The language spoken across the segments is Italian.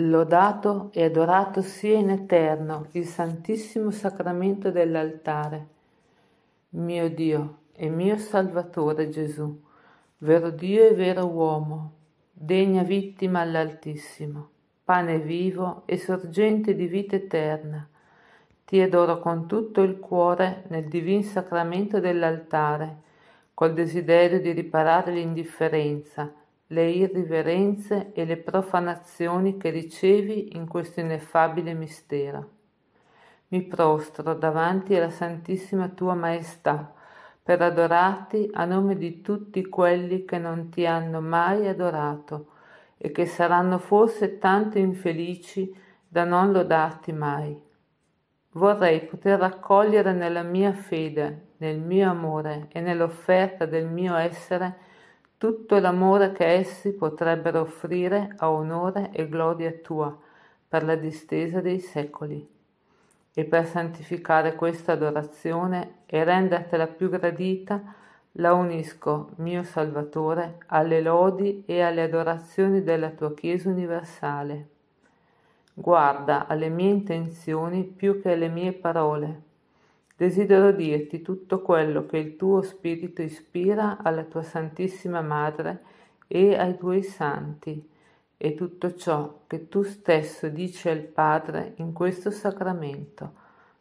Lodato e adorato sia in eterno il Santissimo Sacramento dell'altare. Mio Dio e mio Salvatore Gesù, vero Dio e vero uomo, degna vittima all'Altissimo, pane vivo e sorgente di vita eterna, ti adoro con tutto il cuore nel divin sacramento dell'altare, col desiderio di riparare l'indifferenza, le irriverenze e le profanazioni che ricevi in questo ineffabile mistero. Mi prostro davanti alla Santissima Tua Maestà per adorarti a nome di tutti quelli che non ti hanno mai adorato e che saranno forse tanto infelici da non lodarti mai. Vorrei poter raccogliere nella mia fede, nel mio amore e nell'offerta del mio essere tutto l'amore che essi potrebbero offrire a onore e gloria tua per la distesa dei secoli. E per santificare questa adorazione e rendertela più gradita, la unisco, mio Salvatore, alle lodi e alle adorazioni della tua Chiesa universale. Guarda alle mie intenzioni più che alle mie parole Desidero dirti tutto quello che il tuo spirito ispira alla tua Santissima Madre e ai tuoi santi, e tutto ciò che tu stesso dici al Padre in questo sacramento,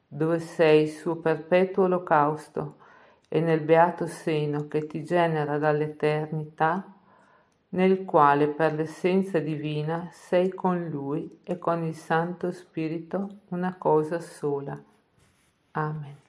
dove sei il suo perpetuo olocausto e nel beato seno che ti genera dall'eternità, nel quale per l'essenza divina sei con Lui e con il Santo Spirito una cosa sola. Amen.